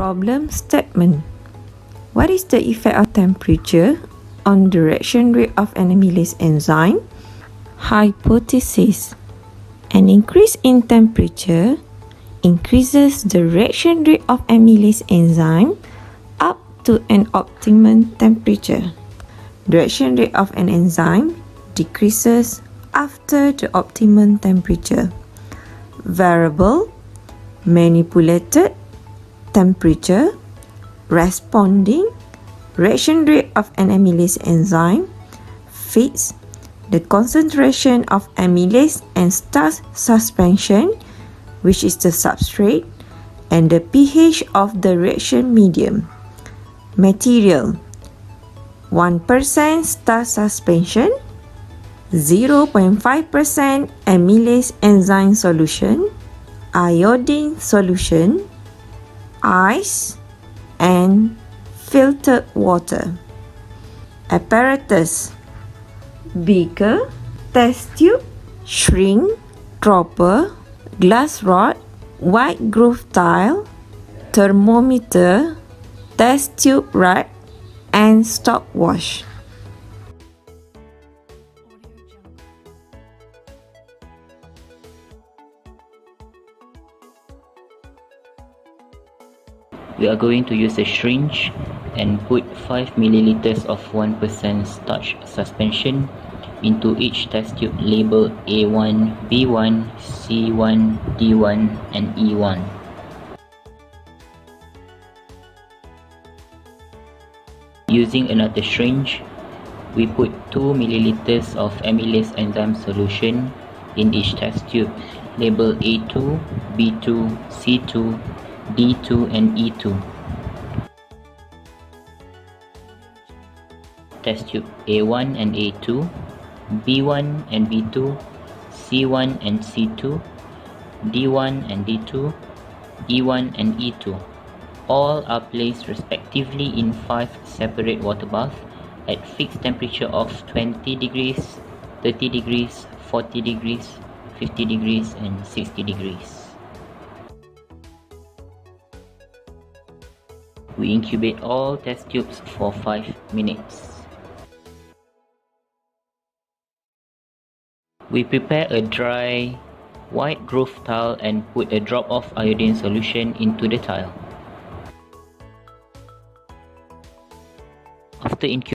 Problem statement. What is the effect of temperature on the reaction rate of an amylase enzyme? Hypothesis. An increase in temperature increases the reaction rate of amylase enzyme up to an optimum temperature. The reaction rate of an enzyme decreases after the optimum temperature. Variable manipulated temperature responding reaction rate of an amylase enzyme fits the concentration of amylase and starch suspension which is the substrate and the pH of the reaction medium. Material 1% starch suspension 0.5% amylase enzyme solution iodine solution ice and filtered water. Apparatus beaker test tube syringe dropper glass rod white groove tile thermometer test tube rack and stopwatch we are going to use a syringe and put 5 milliliters of 1% starch suspension into each test tube labeled A1, B1, C1, D1 and E1. Using another syringe, we put 2 milliliters of amylase enzyme solution in each test tube labeled A2, B2, C2, D2 and E2. Test tube A1 and A2, B1 and B2, C1 and C2, D1 and D2, E1 and E2. All are placed respectively in 5 separate water baths at fixed temperature of 20 degrees, 30 degrees, 40 degrees, 50 degrees and 60 degrees. We incubate all test tubes for 5 minutes. We prepare a dry white groove tile and put a drop of iodine solution into the tile. After incubation,